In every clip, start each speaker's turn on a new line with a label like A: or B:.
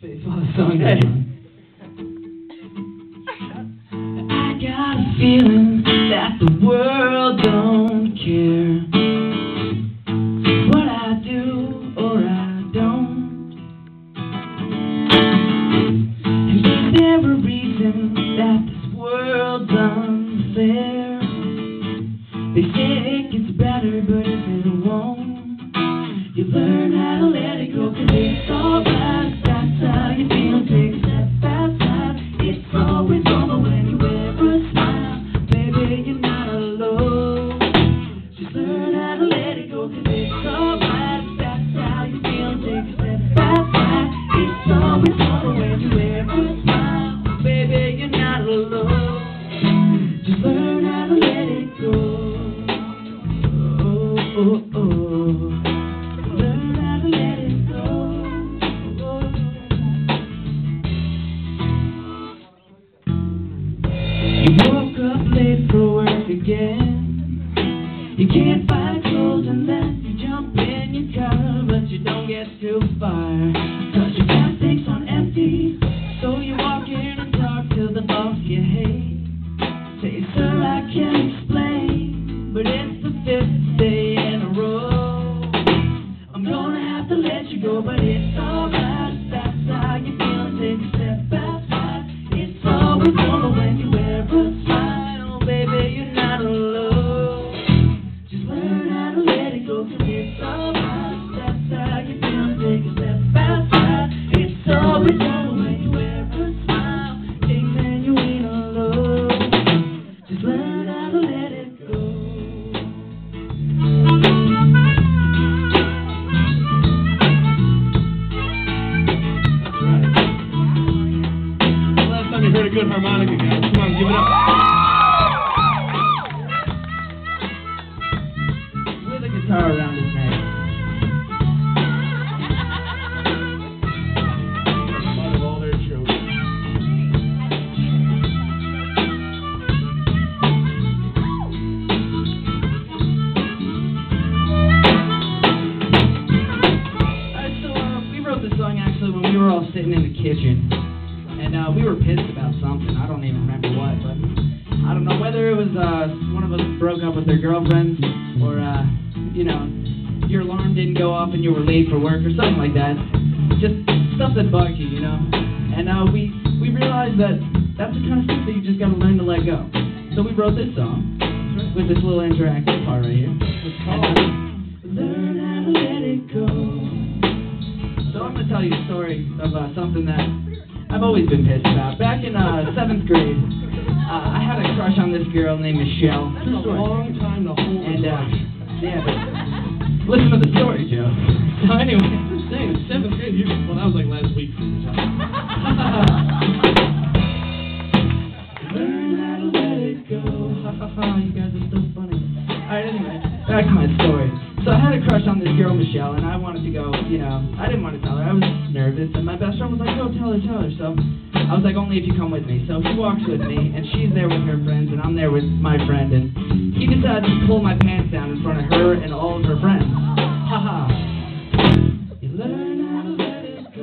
A: Space song goes. I got a feeling that the world don't care what I do or I don't. And is there a reason that this world's unfair? They say it gets better, but You when we were all sitting in the kitchen, and uh, we were pissed about something. I don't even remember what, but I don't know whether it was uh, one of us broke up with their girlfriends, or uh, you know, your alarm didn't go off and you were late for work, or something like that. Just stuff that bugged you, you know. And uh, we we realized that that's the kind of stuff that you just gotta learn to let go. So we wrote this song with this little interactive part right here.
B: It's called.
A: Learn how to let it go. So I'm gonna tell you a story of uh, something that I've always been pissed about. Back in uh, seventh grade, uh, I had a crush on this girl named Michelle.
B: That's a long time to hold
A: And yeah, listen to the story, Joe. So anyway,
B: I'm saying, seventh grade, you, well, that was like last week.
A: learn how to let it go. Ha ha ha! You guys are so funny. All right, anyway, back to my story. So I had a crush on this girl Michelle, and I wanted to go. You know, I didn't want to tell her. I was nervous, and my best friend was like, "Go tell her, tell her." So I was like, "Only if you come with me." So he walks with me, and she's there with her friends, and I'm there with my friend, and he decides to pull my pants down in front of her and all of her friends. Ha ha! You learn how to let it go.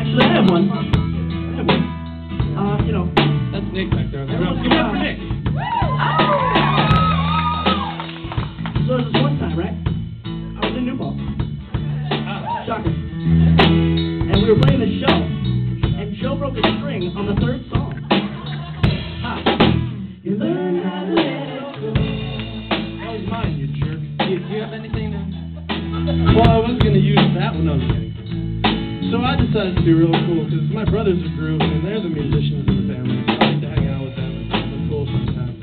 A: Actually, I have one. So I
B: decided to be real cool because my brothers are groove and they're the musicians in the family. So I like to hang out with them and look cool sometimes.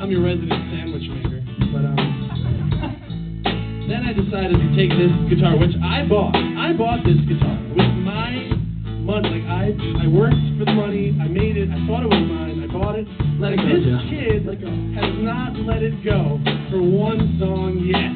B: I'm your resident sandwich maker, but um. then I decided to take this guitar, which I bought. I bought this guitar with my money. Like I, I worked for the money. I made it. I thought it was mine. I bought it.
A: Let
B: Like, this kid has not let it go for one song yet.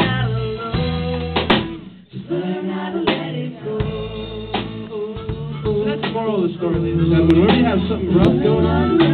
B: We already have something rough going on,